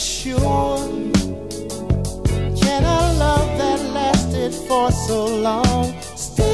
sure can a love that lasted for so long. Still